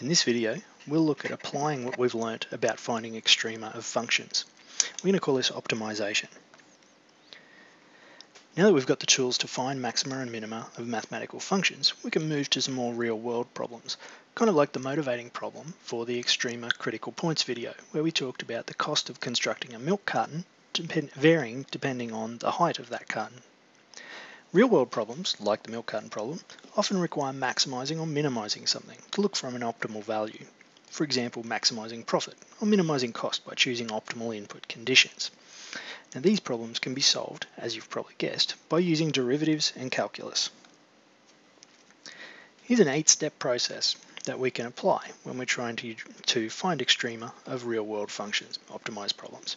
In this video, we'll look at applying what we've learnt about finding extrema of functions. We're going to call this optimization. Now that we've got the tools to find maxima and minima of mathematical functions, we can move to some more real-world problems, kind of like the motivating problem for the extrema critical points video, where we talked about the cost of constructing a milk carton depend varying depending on the height of that carton. Real-world problems, like the milk carton problem, often require maximizing or minimizing something to look for an optimal value. For example, maximizing profit or minimizing cost by choosing optimal input conditions. Now these problems can be solved, as you've probably guessed, by using derivatives and calculus. Here's an eight-step process that we can apply when we're trying to, to find extrema of real-world functions, optimized problems.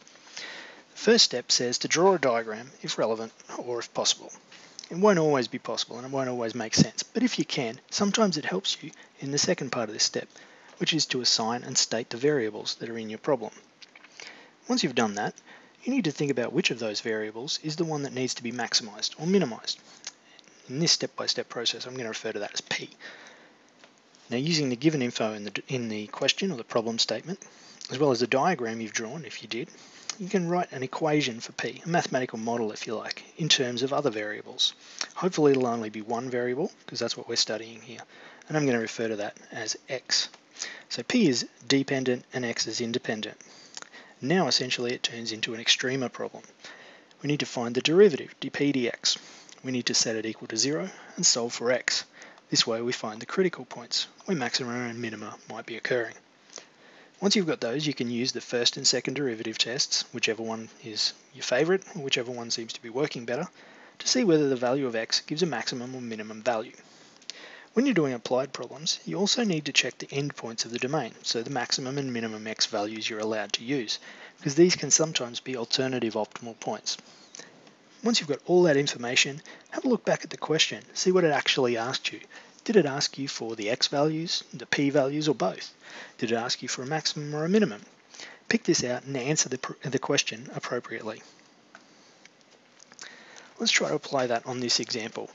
The first step says to draw a diagram if relevant or if possible. It won't always be possible and it won't always make sense, but if you can, sometimes it helps you in the second part of this step, which is to assign and state the variables that are in your problem. Once you've done that, you need to think about which of those variables is the one that needs to be maximized or minimized. In this step-by-step -step process, I'm going to refer to that as P. Now using the given info in the, in the question or the problem statement, as well as the diagram you've drawn if you did, you can write an equation for P, a mathematical model if you like, in terms of other variables. Hopefully it'll only be one variable, because that's what we're studying here. And I'm going to refer to that as X. So P is dependent and X is independent. Now essentially it turns into an extrema problem. We need to find the derivative, dp dx. We need to set it equal to zero and solve for X. This way we find the critical points, where maxima and minima might be occurring. Once you've got those, you can use the first and second derivative tests, whichever one is your favorite, or whichever one seems to be working better, to see whether the value of x gives a maximum or minimum value. When you're doing applied problems, you also need to check the endpoints of the domain, so the maximum and minimum x values you're allowed to use, because these can sometimes be alternative optimal points. Once you've got all that information, have a look back at the question, see what it actually asked you, did it ask you for the x values, the p values, or both? Did it ask you for a maximum or a minimum? Pick this out and answer the, the question appropriately. Let's try to apply that on this example.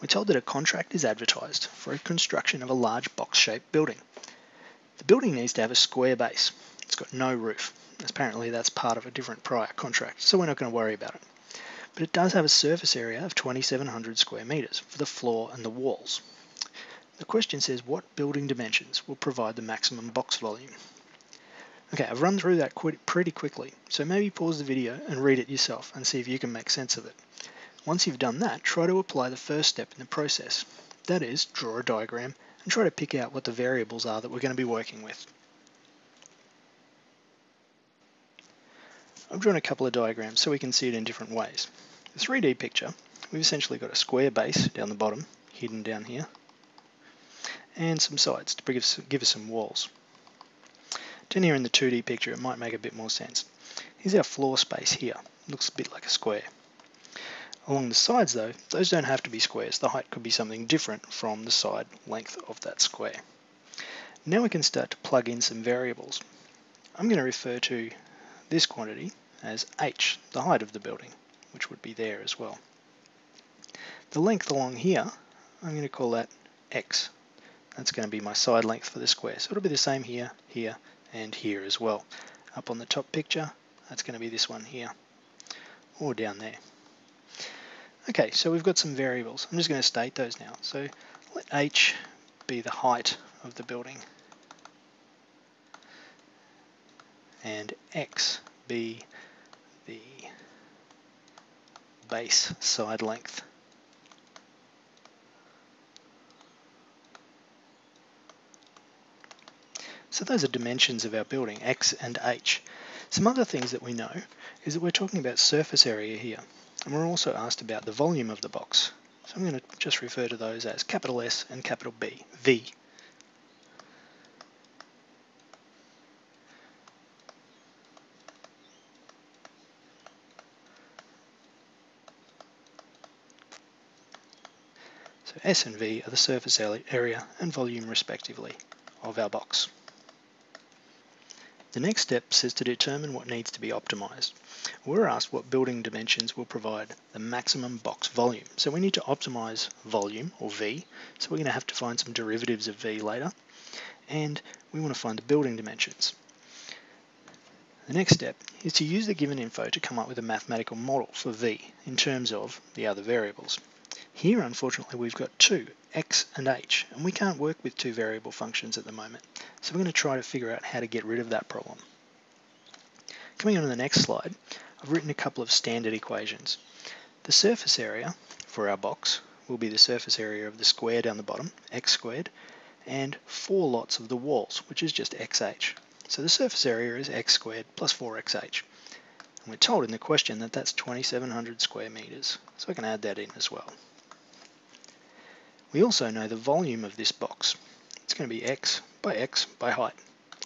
We're told that a contract is advertised for a construction of a large box-shaped building. The building needs to have a square base. It's got no roof. Apparently that's part of a different prior contract, so we're not going to worry about it but it does have a surface area of 2700 square meters for the floor and the walls. The question says what building dimensions will provide the maximum box volume. Okay, I've run through that pretty quickly, so maybe pause the video and read it yourself and see if you can make sense of it. Once you've done that, try to apply the first step in the process. That is, draw a diagram and try to pick out what the variables are that we're going to be working with. I've drawn a couple of diagrams so we can see it in different ways. The 3D picture, we've essentially got a square base down the bottom, hidden down here, and some sides to give us, give us some walls. Down here in the 2D picture, it might make a bit more sense. Here's our floor space here. Looks a bit like a square. Along the sides though, those don't have to be squares. The height could be something different from the side length of that square. Now we can start to plug in some variables. I'm going to refer to this quantity as h, the height of the building, which would be there as well. The length along here, I'm going to call that x. That's going to be my side length for the square. So it'll be the same here, here, and here as well. Up on the top picture, that's going to be this one here, or down there. Okay, so we've got some variables. I'm just going to state those now. So let h be the height of the building and x be the base side length. So those are dimensions of our building, x and h. Some other things that we know is that we're talking about surface area here. And we're also asked about the volume of the box. So I'm going to just refer to those as capital S and capital B, V. S and V are the surface area and volume respectively of our box. The next step says to determine what needs to be optimized. We're asked what building dimensions will provide the maximum box volume. So we need to optimize volume, or V, so we're going to have to find some derivatives of V later, and we want to find the building dimensions. The next step is to use the given info to come up with a mathematical model for V in terms of the other variables. Here, unfortunately, we've got two, x and h, and we can't work with two variable functions at the moment. So we're going to try to figure out how to get rid of that problem. Coming on to the next slide, I've written a couple of standard equations. The surface area for our box will be the surface area of the square down the bottom, x squared, and four lots of the walls, which is just xh. So the surface area is x squared plus 4xh. And we're told in the question that that's 2700 square meters, so I can add that in as well. We also know the volume of this box. It's going to be x by x by height.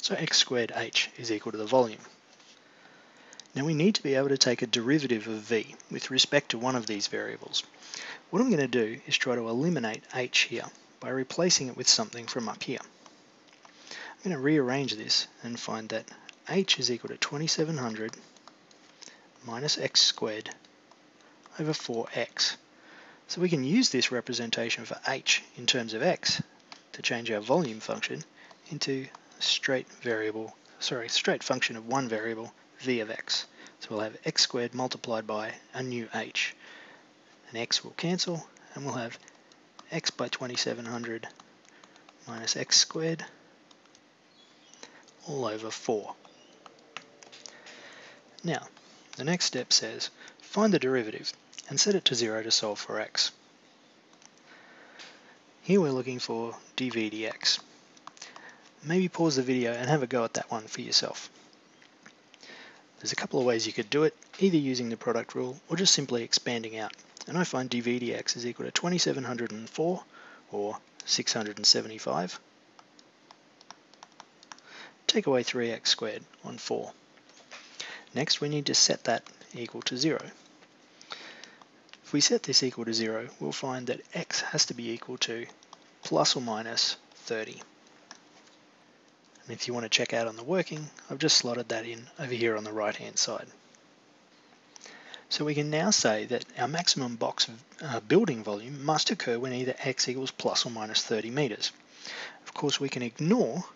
So x squared h is equal to the volume. Now we need to be able to take a derivative of v with respect to one of these variables. What I'm going to do is try to eliminate h here by replacing it with something from up here. I'm going to rearrange this and find that h is equal to 2700 minus x squared over 4x. So we can use this representation for h in terms of x to change our volume function into a straight variable, sorry, straight function of one variable, v of x. So we'll have x squared multiplied by a new h. And x will cancel, and we'll have x by 2700 minus x squared all over 4. Now, the next step says find the derivative and set it to 0 to solve for x. Here we're looking for dv dx. Maybe pause the video and have a go at that one for yourself. There's a couple of ways you could do it, either using the product rule or just simply expanding out. And I find dv dx is equal to 2704 or 675. Take away 3x squared on 4. Next we need to set that equal to 0. If we set this equal to 0, we'll find that x has to be equal to plus or minus 30. And if you want to check out on the working, I've just slotted that in over here on the right hand side. So we can now say that our maximum box uh, building volume must occur when either x equals plus or minus 30 meters. Of course we can ignore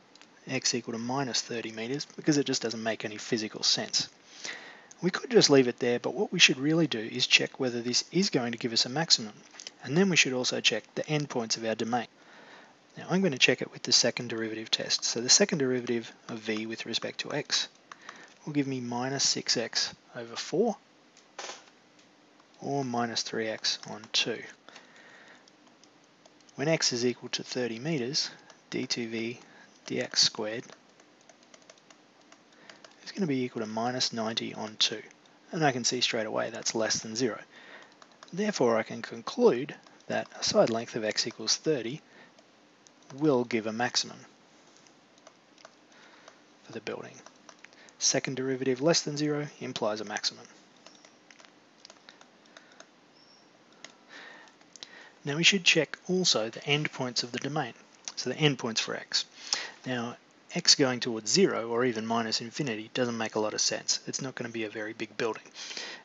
x equal to minus 30 meters because it just doesn't make any physical sense. We could just leave it there, but what we should really do is check whether this is going to give us a maximum. And then we should also check the endpoints of our domain. Now I'm going to check it with the second derivative test. So the second derivative of v with respect to x will give me minus 6x over 4 or minus 3x on 2. When x is equal to 30 meters, d2v dx squared going to be equal to minus 90 on 2. And I can see straight away that's less than 0. Therefore I can conclude that a side length of x equals 30 will give a maximum for the building. Second derivative less than 0 implies a maximum. Now we should check also the endpoints of the domain, so the endpoints for x. Now x going towards 0 or even minus infinity doesn't make a lot of sense. It's not going to be a very big building.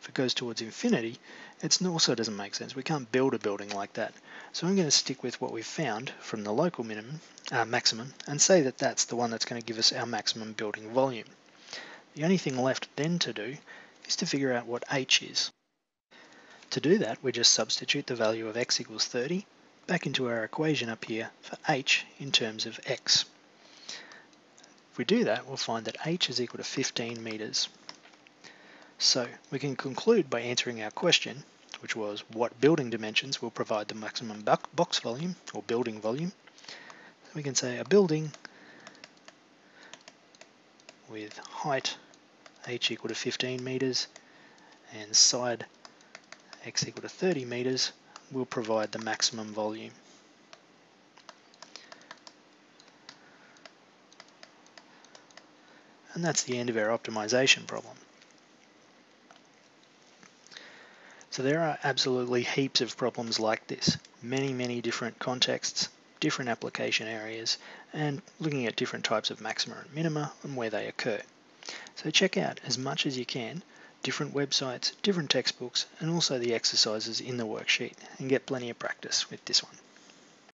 If it goes towards infinity, it also doesn't make sense. We can't build a building like that. So I'm going to stick with what we found from the local minimum, uh, maximum and say that that's the one that's going to give us our maximum building volume. The only thing left then to do is to figure out what h is. To do that, we just substitute the value of x equals 30 back into our equation up here for h in terms of x we do that, we'll find that h is equal to 15 meters. So we can conclude by answering our question, which was what building dimensions will provide the maximum box volume or building volume. We can say a building with height h equal to 15 meters and side x equal to 30 meters will provide the maximum volume. And that's the end of our optimization problem. So there are absolutely heaps of problems like this, many, many different contexts, different application areas and looking at different types of maxima and minima and where they occur. So check out as much as you can different websites, different textbooks and also the exercises in the worksheet and get plenty of practice with this one.